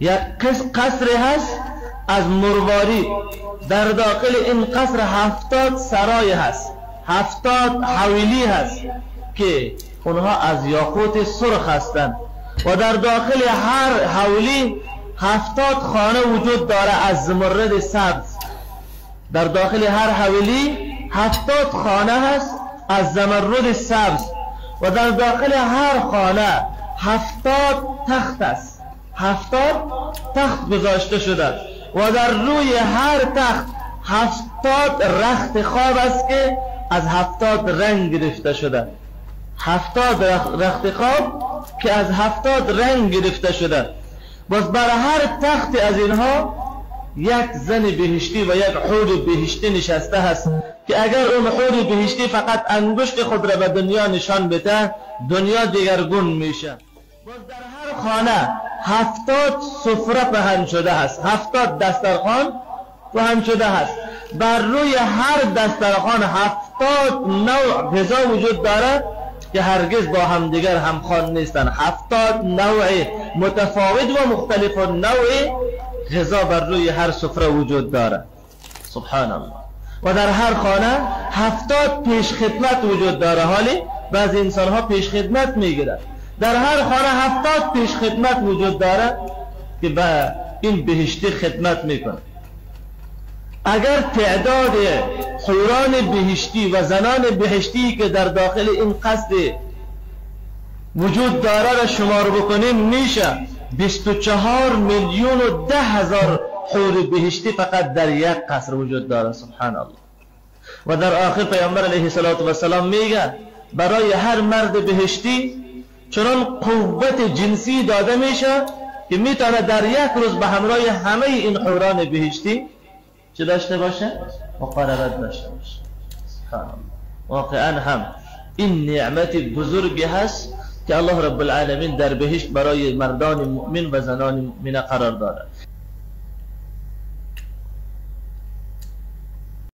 یک قصری هست از مرواری. در داخل این قصر هفتاد سرای هست. هفتاد حویلی هست که اونها از یاقوت سرخ هستند. و در داخل هر حولی هفتاد خانه وجود داره از زمرد سبز. در داخل هر حولی هفتاد خانه هست از زمرد سبز. و در داخل هر خانه هفتاد تخت است. هفتاد تخت گذاشته شده و در روی هر تخت هفتاد رخت خواب است که از هفتاد رنگ گرفته شده. هفتاد رخت خواب که از هفتاد رنگ گرفته شده. باز بر هر تخت از اینها یک زن بهشتی و یک حور بهشتی نشسته هست که اگر اون حور بهشتی فقط انگشت خود را به دنیا نشان بده دنیا دیگرگون میشه. باز در هر خانه هفتاد سفره پهن شده هست. هفتاد دسترخوان پهن شده هست. بر روی هر دسترخوان هفتاد نوع غذا وجود دارد که هرگز با همدیگر همخوان نیستن. هفتاد نوع متفاوت و مختلف نوع غذا بر روی هر سفره وجود دارد سبحان الله و در هر خانه هفتاد پیش خدمت وجود داره. حالی بعض انسان ها پیش خدمت می‌گیرن. در هر خانه هفتاد پیش خدمت وجود داره که به این بهشتی خدمت می‌کنه. اگر تعداد حوران بهشتی و زنان بهشتی که در داخل این قصد وجود داره را شمار بکنیم میشه 24 میلیون و ده هزار حور بهشتی فقط در یک قصر وجود داره سبحان الله و در آخر پیامبر علیه السلام میگه برای هر مرد بهشتی چنان قوت جنسی داده میشه که می‌تونه در یک روز به همراه همه این حوران بهشتی چه داشته باشه؟ مقاربت داشته باشه. واقعا هم این نعمت بزرگی هست که الله رب العالمین در بهشت برای مردان مؤمن و زنان مؤمنه قرار داده.